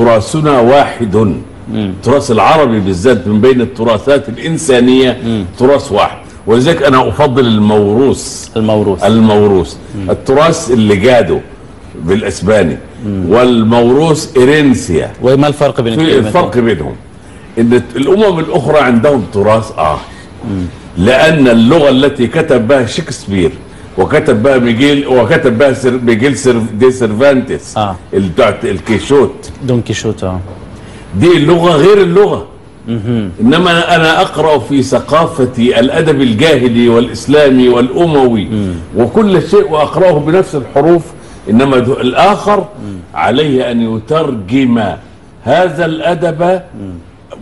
تراثنا واحد. التراث العربي بالذات من بين التراثات الإنسانية تراث واحد. ولذلك أنا أفضل الموروث. الموروث. الموروث. التراث el legado بالإسباني. والموروث herencia. وما الفرق بين؟ الفرق بينهم. إن الأمم الأخرى عندهم تراث آخر. لأن اللغة التي كتب بها شكسبير وكتب بها ميجيل وكتب بها سر ميجيل سير دي سيرفانتس آه. بتاعت الكيشوت. دون كيشوت آه. دي اللغة غير اللغة. إنما أنا أقرأ في ثقافه الأدب الجاهلي والإسلامي والأموي. وكل شيء وأقرأه بنفس الحروف. إنما الآخر عليه أن يترجم هذا الأدب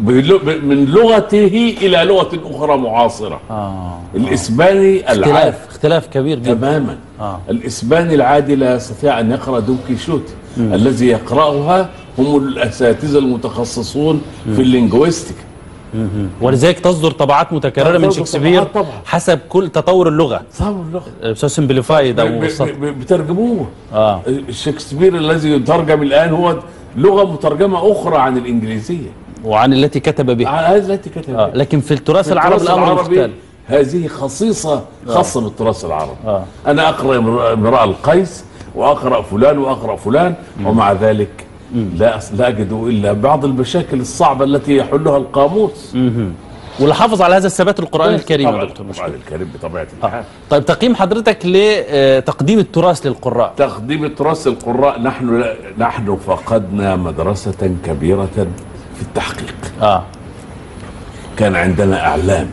من لغته إلى لغة أخرى معاصرة. آه. الإسباني العادي. اختلاف اختلاف كبير جدا. تماما. آه. الإسباني العادي لا يستطيع أن يقرأ دون كيشوت. الذي يقرأها هم الأساتذة المتخصصون في ال linguistic ولذلك تصدر طبعات متكررة من شكسبير. حسب كل تطور اللغة. صعب اللغة. simplified أو بترجموه. آه. شكسبير الذي يترجم الآن هو لغة مترجمة أخرى عن الإنجليزية. وعن التي كتب بها. هذه التي كتبها آه. لكن في التراث في العربي التراث الأمر العربي مختلف. هذه خصيصة خاصة بالتراث العربي. آه. أنا أقرأ امرأ امرأ القيس وأقرأ فلان وأقرأ فلان ومع ذلك لا لا أجد إلا بعض المشاكل الصعبة التي يحلها القاموس. واللي حافظ على هذا الثبات القرآن الكريم طبعا يا دكتور القرآن الكريم بطبيعة الحال. طيب تقييم حضرتك لتقديم التراث للقراء. تقديم تراث القراء نحن نحن فقدنا مدرسة كبيرة في التحقيق. آه. كان عندنا أعلام.